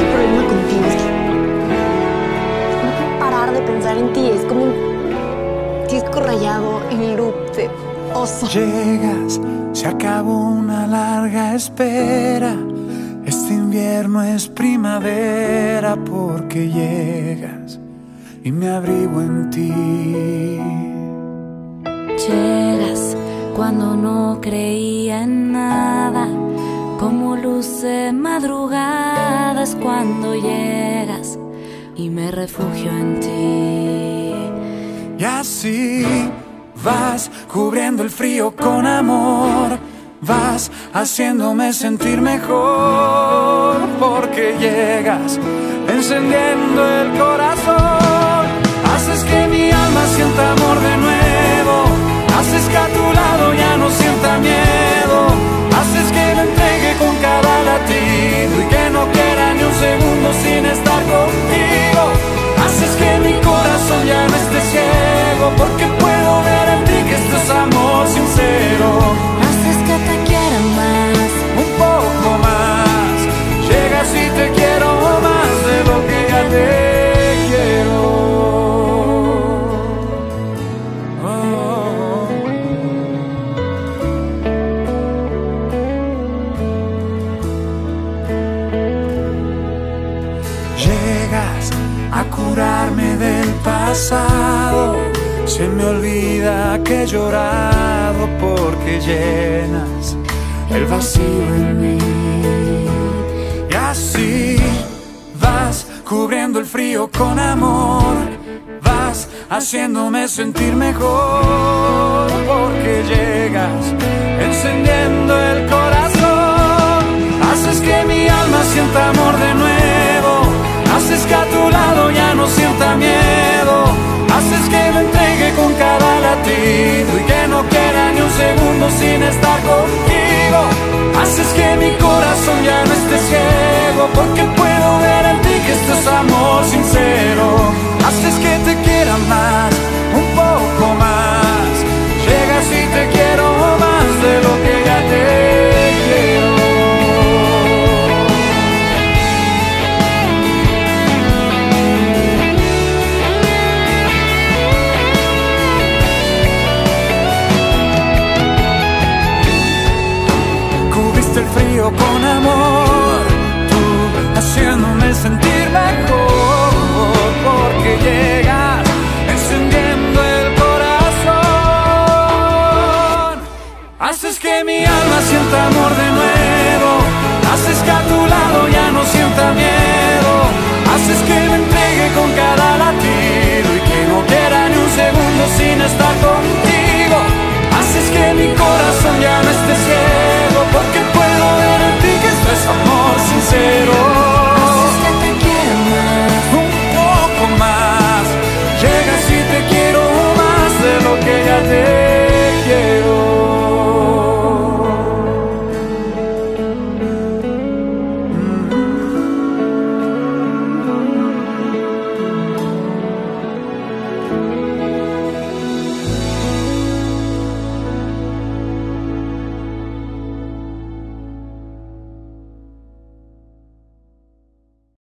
el problema contigo? Es que no puedo parar de pensar en ti. Es como un disco rayado en loop de oso. Llegas, se acabó una larga espera. Este invierno es primavera porque llegas y me abrigo en ti. Llegas cuando no creía en nada, como luz de madrugada es cuando llegas y me refugio en ti. Y así vas cubriendo el frío con amor. Vas haciéndome sentir mejor porque llegas encendiendo el corazón. Porque puedo ver en ti que esto es amor sincero. Haces que te quiera más. Un poco más. Llegas y te quiero más de lo que ya te quiero. Oh. Llegas a curarme del pasado. Se me olvida que he llorado porque llenas el vacío en mí. Y así vas cubriendo el frío con amor. Vas haciéndome sentir mejor sin estar contigo. Haces que mi corazón ya no esté ciego porque con amor, tú haciéndome sentir mejor, porque llegas encendiendo el corazón. Haces que mi alma sienta amor